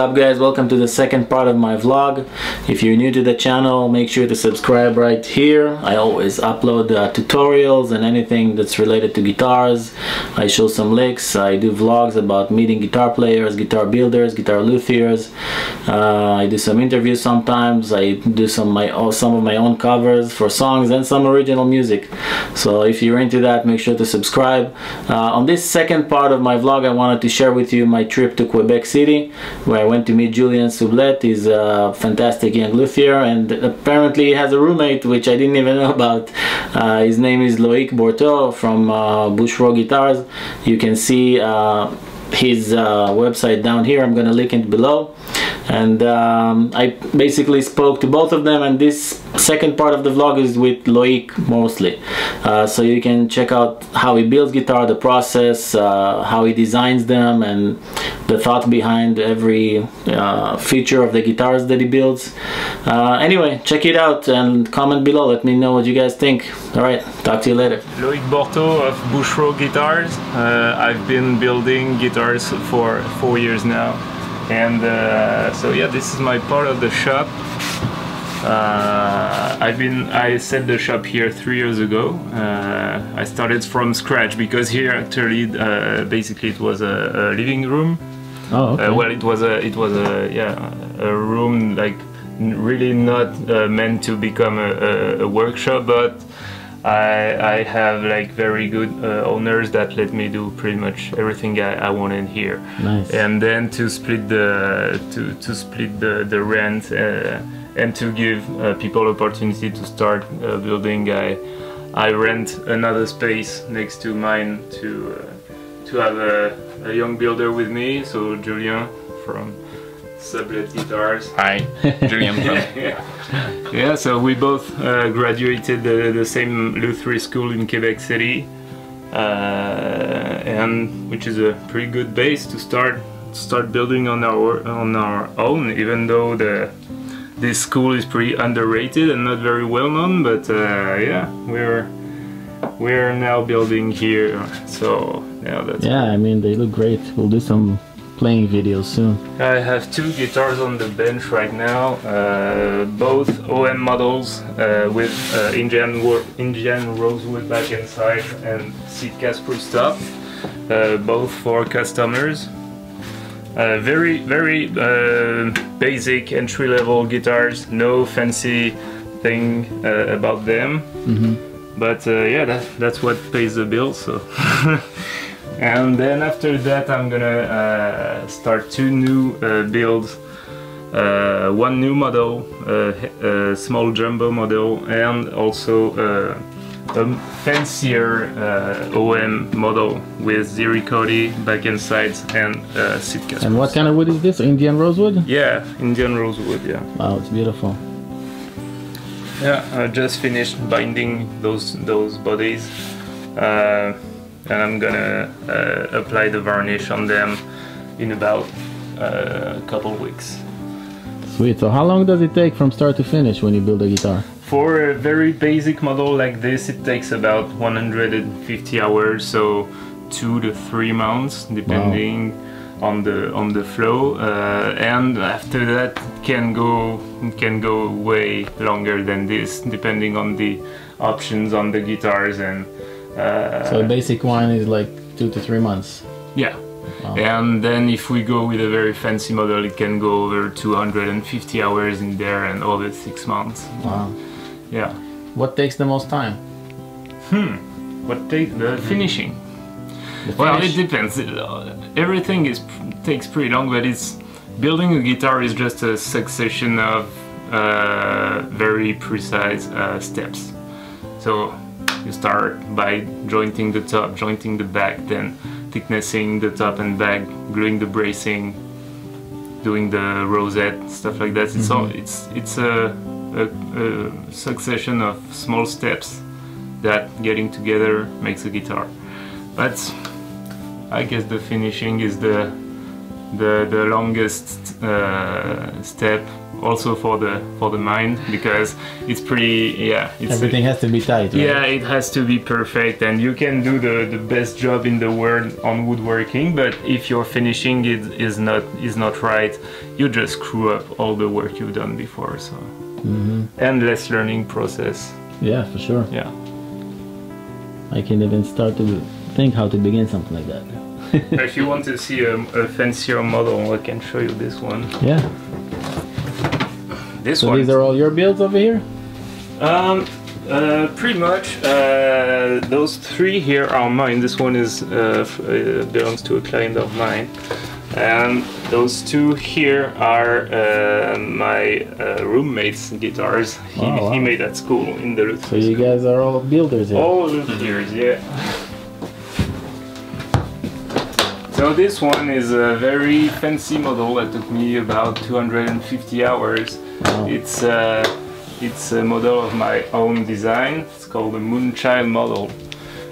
up guys? Welcome to the second part of my vlog. If you're new to the channel make sure to subscribe right here. I always upload uh, tutorials and anything that's related to guitars. I show some licks. I do vlogs about meeting guitar players guitar builders guitar luthiers. Uh, I do some interviews sometimes. I do some my some of my own covers for songs and some original music. So if you're into that make sure to subscribe. Uh, on this second part of my vlog I wanted to share with you my trip to Quebec City where I went to meet Julien Sublet. He's a fantastic young luthier and apparently he has a roommate which I didn't even know about. Uh, his name is Loic Bortot from uh, Bouchereau Guitars. You can see uh, his uh, website down here. I'm gonna link it below and um, I basically spoke to both of them and this second part of the vlog is with Loic mostly. Uh, so you can check out how he builds guitar the process uh, how he designs them and the thought behind every uh, feature of the guitars that he builds. Uh, anyway check it out and comment below. Let me know what you guys think. Alright talk to you later. Loic Bortot of Bouchereau Guitars. Uh, I've been building guitars for four years now and uh, so yeah this is my part of the shop. Uh, I've been I set the shop here three years ago. Uh, I started from scratch because here actually uh, basically it was a, a living room. Oh okay. uh, well it was a it was a yeah a room like really not uh, meant to become a, a, a workshop but I, I have like very good uh, owners that let me do pretty much everything I, I in here. Nice. And then to split the to, to split the the rent uh, and to give uh, people opportunity to start uh, building, I I rent another space next to mine to uh, to have a, a young builder with me. So Julien from Sublet Guitars. Hi, Julien from. yeah. yeah, so we both uh, graduated the, the same Luthery school in Quebec City, uh, and which is a pretty good base to start start building on our on our own. Even though the this school is pretty underrated and not very well known, but uh, yeah, we're we're now building here. So yeah, that's yeah I mean they look great we'll do some playing videos soon I have two guitars on the bench right now, uh, both OM models uh, with uh, Indian, wo- Indian rosewood back and side and Sitka spruce top, uh, both for customers. Uh, very, very uh, basic entry level guitars, no fancy thing uh, about them. But uh, yeah, that, that's what pays the bill. So. And then after that, I'm gonna uh, start two new uh, builds. Uh, one new model, uh, a small jumbo model, and also uh, a fancier uh, OM model with ziricote back and sides and uh, and what kind of wood is this Indian rosewood Yeah, Indian rosewood. Yeah. wow it's beautiful Yeah, I just finished binding those those bodies, uh, and I'm gonna uh, apply the varnish on them in about uh, a couple weeks. sweet so how long does it take from start to finish when you build a guitar For a very basic model like this, it takes about 150 hours, so two to three months, depending on the on the flow. Uh, and after that, it can go can go way longer than this, depending on the options on the guitars and. Uh, so a basic one is like two to three months yeah. And then if we go with a very fancy model, it can go over 250 hours in there and over six months. wow Yeah. what takes the most time Hmm. What takes the finishing? The Well, it depends. Uh, everything is takes pretty long, but it's building a guitar is just a succession of uh, very precise uh, steps. So you start by jointing the top, jointing the back, then thicknessing the top and back, gluing the bracing, doing the rosette, stuff like that. It's all mm-hmm. it's it's a, a, a succession of small steps that getting together makes a guitar. But I guess the finishing is the the the longest uh, step also for the for the mind because it's pretty yeah it's Everything has to be tight. Right? yeah it has to be perfect and you can do the the best job in the world on woodworking but if your finishing is, is not is not right you just screw up all the work you've done before so endless learning process Yeah, for sure. yeah I can even start to think how to begin something like that. If you want to see a, a fancier model I can show you this one Yeah. this So one these are all your builds over here? Um, uh, pretty much. Uh, those three here are mine. This one is uh, f- uh, belongs to a client of mine, and those two here are uh, my uh, roommate's guitars. He, Oh, wow. he made at school in the So you guys are all builders here. all years, yeah. So this one is a very fancy model that took me about 250 hours. Wow. It's uh, it's a model of my own design. It's called the Moonchild model.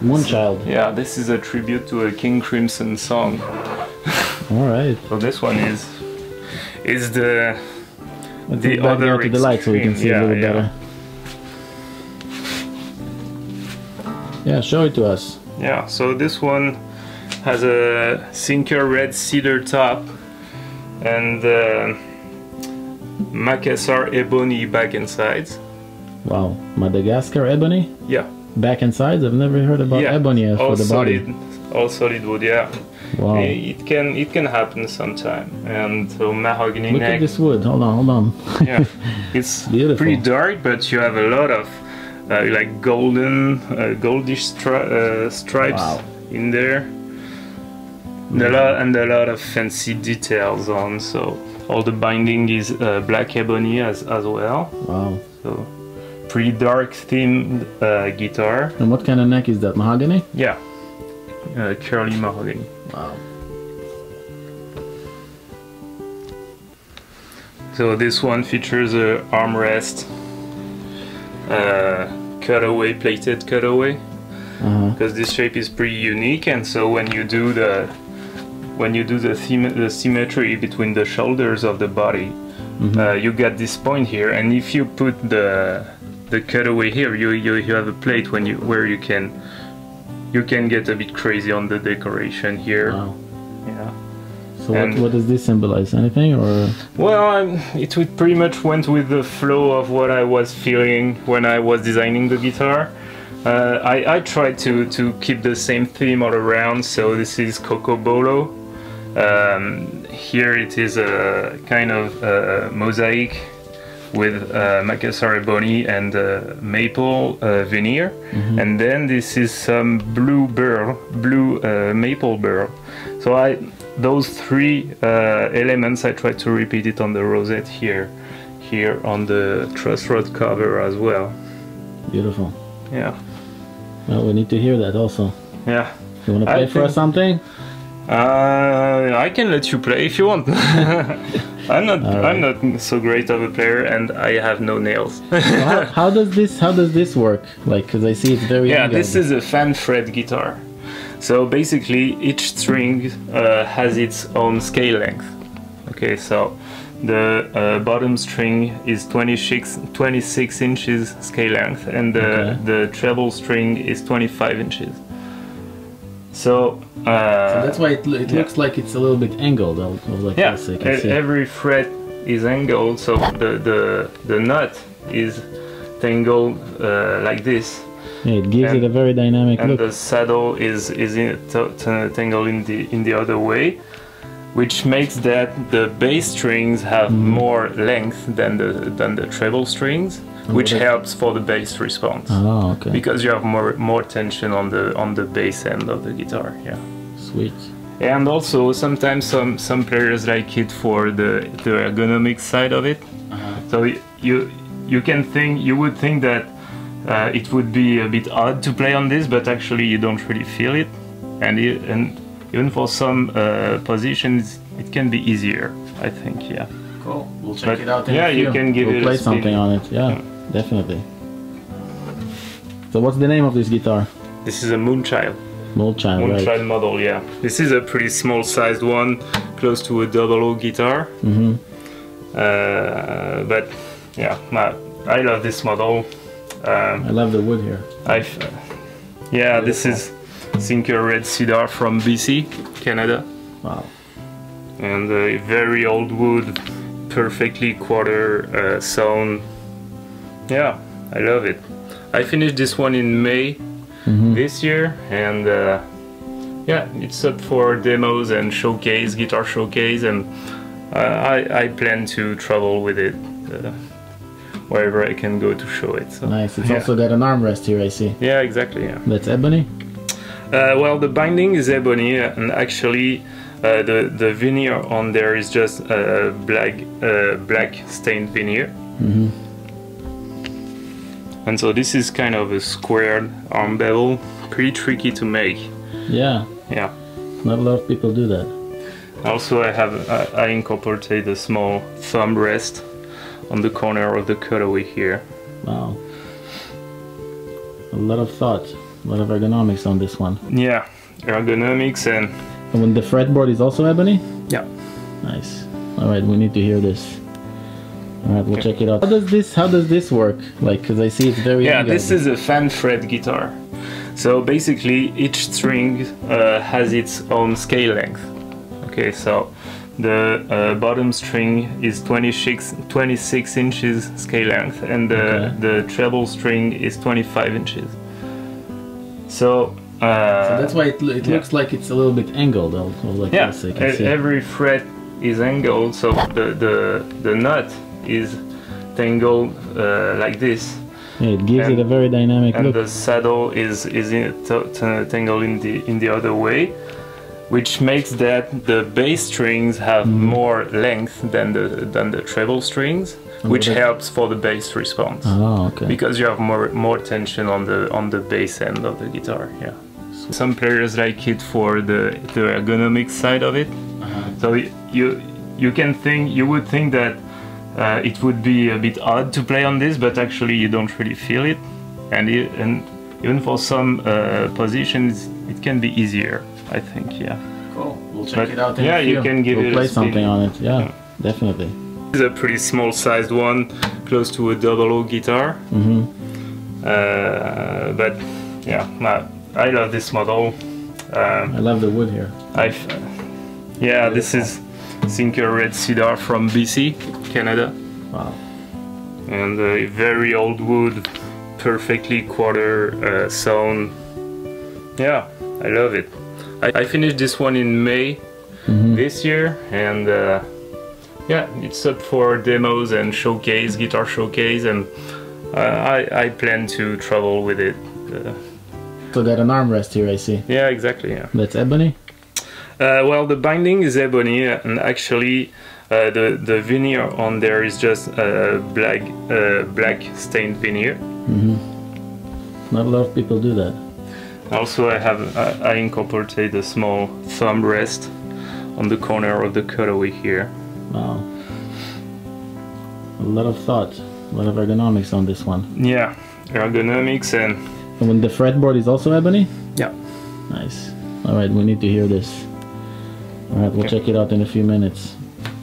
Moonchild. Yeah, this is a tribute to a King Crimson song. All right. So this one is is the Let's The other to the light so we can see a little yeah. better. Yeah, show it to us. yeah. So this one has a sinker red cedar top and uh, Macassar ebony back and sides. Wow. Madagascar ebony? Yeah. Back and sides? I've never heard about yeah. ebony as all for the solid, body. all solid wood. Yeah. Wow. It can it can happen sometime. And so mahogany Look neck. at this wood. Hold on, hold on. yeah, it's Beautiful. pretty dark, but you have a lot of uh, like golden, uh, goldish stri- uh, stripes Wow. in there. And a lot and a lot of fancy details on. So all the binding is uh, black ebony as as well. wow. So pretty dark themed uh, guitar. And what kind of neck is that? Mahogany? Yeah, uh, curly mahogany. Wow. So this one features a armrest, uh, cutaway, plated cutaway, Uh-huh. because this shape is pretty unique. And so when you do the when you do the, the symmetry between the shoulders of the body, uh, you get this point here. And if you put the the cutaway here, you, you you have a plate when you where you can you can get a bit crazy on the decoration here. Wow. Yeah. So what, And- what does this symbolize? Anything or Well, I'm, it would pretty much went with the flow of what I was feeling when I was designing the guitar. Uh, I, I tried to, to keep the same theme all around, so this is cocobolo. Um, here it is a kind of uh, mosaic with uh, Macassar ebony and uh, maple uh, veneer, and then this is some blue burl, blue uh, maple burl. So I, those three uh, elements, I tried to repeat it on the rosette here, here on the truss rod cover as well. beautiful? Yeah, Well, we need to hear that also. yeah. You want to I play for us something? Uh, I can let you play if you want. I'm not. All I'm not so great of a player, and I have no nails. So how, how does this how does this work? Like, cause I see it's very yeah, this is a fan fret guitar. So basically, each string uh, has its own scale length. Okay, so the uh, bottom string is 26, 26 inches scale length, and the Okay. the treble string is 25 inches. So, uh, So that's why it, it yeah. looks like it's a little bit angled. Like yeah, this, every fret is angled, so the the the nut is tangled uh, like this. yeah, it gives and- it a very dynamic and look. the saddle is is in, tangled in the in the other way, which makes that the bass strings have Mm-hmm. more length than the than the treble strings, which helps for the bass response Oh, okay. because you have more more tension on the on the bass end of the guitar. Yeah. Sweet. And also sometimes some some players like it for the the ergonomic side of it. So y- you you can think you would think that uh, it would be a bit odd to play on this, but actually you don't really feel it, and it, and even for some uh, positions it can be easier. I think, yeah. Cool. We'll check But, it out. in yeah, a you can give we'll it a play spin. something on it. Yeah, Yeah. Definitely. So what's the name of this guitar? This is a Moonchild, Moldchild, right? Moonchild model. Yeah, this is a pretty small sized one, close to a double O guitar. Mm-hmm. Uh, but yeah, my, I love this model. Um, I love the wood here. I've, yeah, this is Sinker Red Cedar from BC, Canada. Wow. And a very old wood, perfectly quarter uh. Yeah, I love it. I finished this one in May Mhm. this year, and uh, yeah, it's up for demos and showcase, guitar showcase, and uh, I, I plan to travel with it uh, wherever I can go to show it. So. Nice. It's yeah. also got an armrest here, I see. Yeah, exactly. Yeah. That's ebony? Uh, well, the binding is ebony, and actually, uh, the the veneer on there is just uh, black uh, black stained veneer. hmm And so this is kind of a squared arm bevel, pretty tricky to make. Yeah. Yeah. Not a lot of people do that. Also, I have I, I incorporated a small thumb rest on the corner of the cutaway here. Wow. A lot of thought, a lot of ergonomics on this one. Yeah, ergonomics and And when the fretboard is also ebony? yeah. Nice. All right, we need to hear this. All right, we'll Okay. check it out. How does this How does this work? Like, cause I see it's very Yeah, angled. this is a fan fret guitar. So basically, each string uh, has its own scale length. Okay, so the uh, bottom string is 26, 26 inches scale length, and the, Okay. the treble string is 25 inches. So, uh, So that's why it, lo- it yeah. looks like it's a little bit angled. I'll, I'll like yeah, this. I can e- see. every fret is angled, so the the the nut is tangled uh, like this. yeah, it gives it a very dynamic and look. the saddle is is in, t- t- tangled in the in the other way, which makes that the bass strings have Mm-hmm. more length than the than the treble strings, which helps for the bass response Oh, okay. because you have more more tension on the on the bass end of the guitar. Yeah. Some players like it for the the ergonomic side of it. Uh-huh. So you you can think you would think that uh, it would be a bit odd to play on this, but actually you don't really feel it, and it, and even for some uh, positions it can be easier. I think, yeah. Cool. We'll check But, it out. yeah, you can give we'll it a play something on it. Yeah, Yeah. definitely. It's a pretty small sized one, close to a double O guitar. Mm -hmm. Uh, but yeah, my, I love this model. Um, I love the wood here. I've, yeah, this is Sinker Red Cedar from BC, Canada. Wow. and a very old wood, perfectly quarter uh, sawn. Yeah, I love it. I, I finished this one in May Mhm. this year, and uh, yeah, it's up for demos and showcase, guitar showcase, and uh, I, I plan to travel with it. Uh, So got an armrest here. I see. yeah, exactly. Yeah. That's ebony. Uh, well, the binding is ebony, and actually, uh, the the veneer on there is just uh, black uh, black stained veneer. hmm Not a lot of people do that. Also, I have I, I incorporated a small thumb rest on the corner of the cutaway here. Wow. A lot of thought, a lot of ergonomics on this one. Yeah, ergonomics and And when the fretboard is also ebony? yeah. Nice. All right, we need to hear this. All right, we'll Okay. check it out in a few minutes.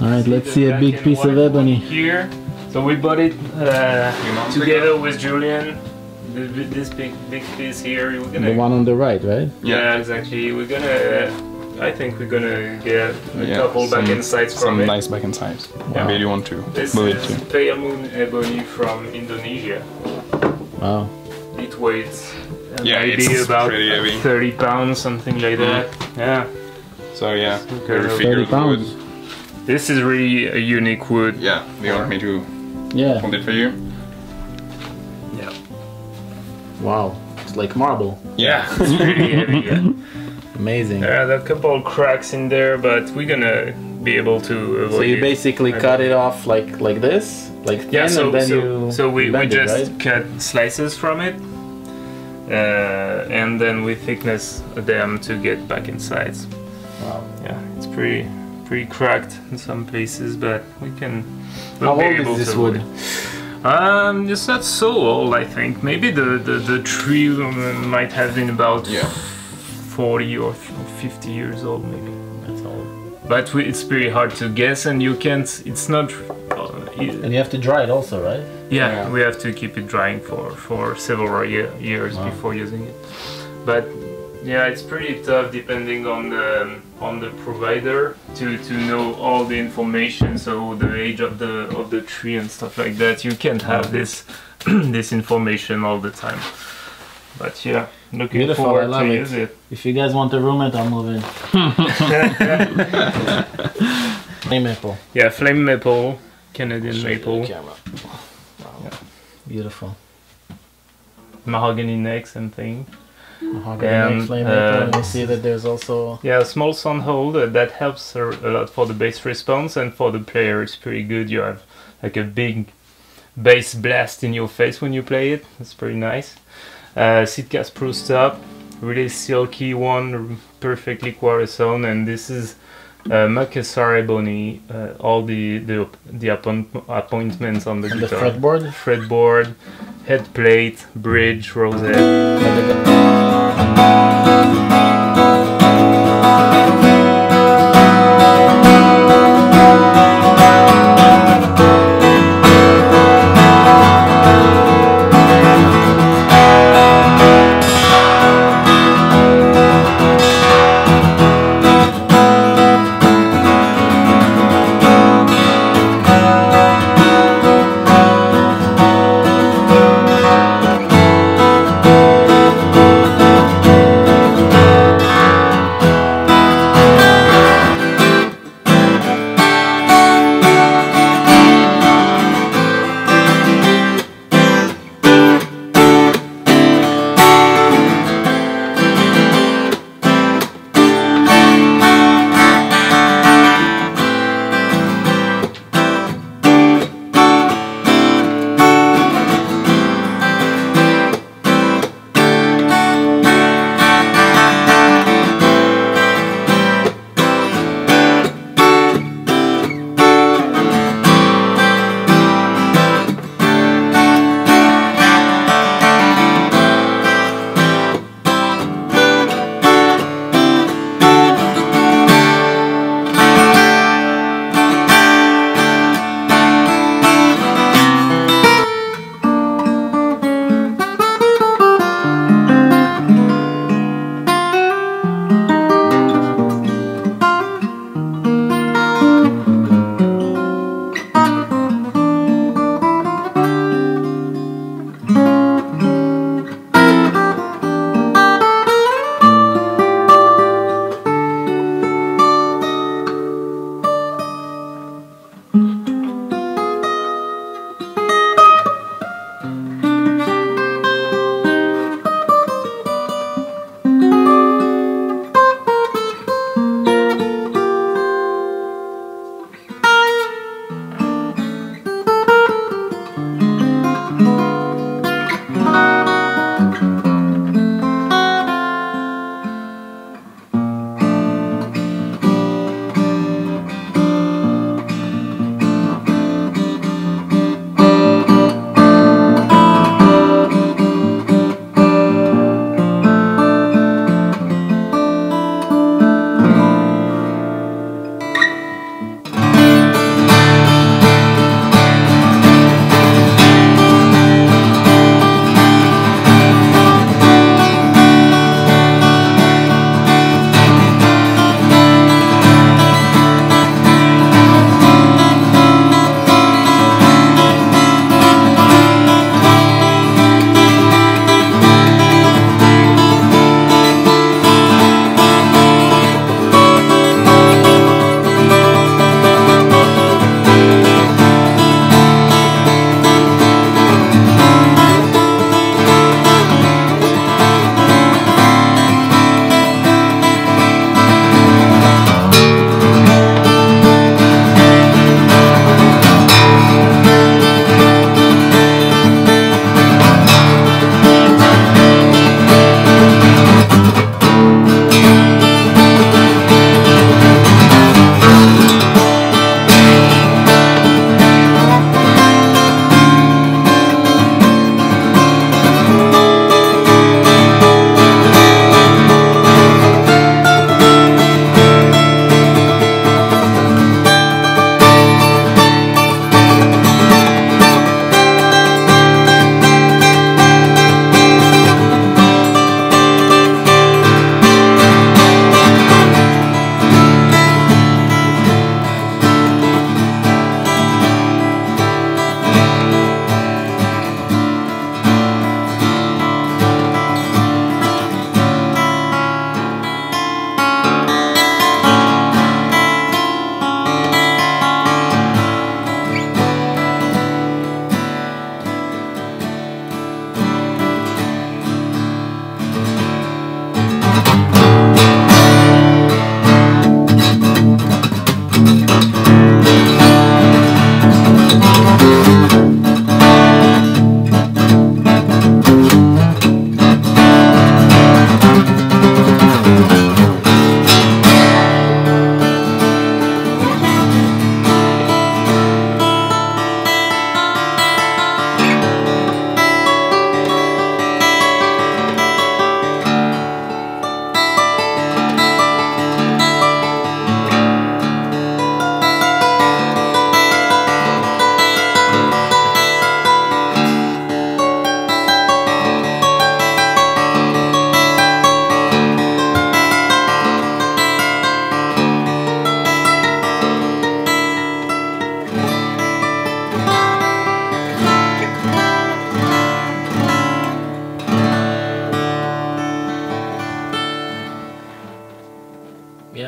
All right, let's see a big piece of ebony. here. So we bought it uh, together with Julien. This big big piece here. We're gonna The one on the right, right? yeah. exactly. We're gonna. I think we're gonna get a Yeah, couple back some- and sides Some from it. nice back and sides. Yeah. I really want to This move it is too. Pale Moon Ebony from Indonesia. Wow. It weighs uh, Yeah, maybe it's about pretty heavy. 30 pounds, something like that. Yeah. So yeah, Okay, very 30 figured pounds. wood. This is really a unique wood. Yeah, do you want me to Yeah. hold it for you? Yeah. Wow. It's like marble. Yeah. It's really heavy. Yeah. Amazing. Yeah, there are a couple of cracks in there, but we're gonna be able to avoid So you it. basically cut it off like like this, like thin, Yeah, so, and then so, you so we, we bend it, just right? cut slices from it, uh, and then we thickness them to get back in inside. Wow. Yeah, it's pretty pretty cracked in some places, but we can. How we'll be old able is this wood? it. Um, it's not so old, I think. Maybe the the, the tree um, might have been about Yeah. 40 or 50 years old, maybe. That's all. But we, it's pretty hard to guess, and you can't. It's not it- And you have to dry it also, right? yeah, Yeah. we have to keep it drying for for several year, years Wow. before using it. But yeah, it's pretty tough depending on the on the provider to to know all the information. So the age of the of the tree and stuff like that. You can't have mm-hmm. this this information all the time. But yeah, looking Beautiful, I forward love to it. use it. If you guys want to room it, I'll move in. Flame maple. Yeah, flame maple, Canadian maple, Camera. Wow. Beautiful. mahogany neck, and thing. Mahogany And, maple. uh, and you see that there's also Yeah, small sound hole uh, that helps a, lot for the bass response and for the player it's pretty good. You have like a big bass blast in your face when you play it. That's pretty nice. Uh, Sitka spruce top, really silky one, perfectly quarter and this is uh, Macassar ebony. Uh, all the the the appoint- appointments on the the guitar. fretboard. fretboard, head plate, bridge, rosette. Thank you.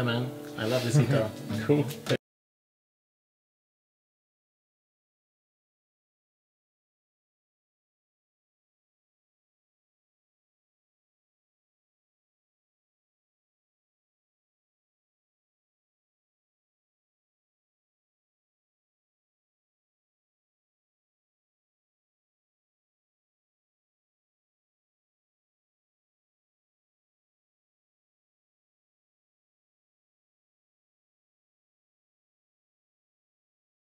Yeah, man. I love this guitar. Cool.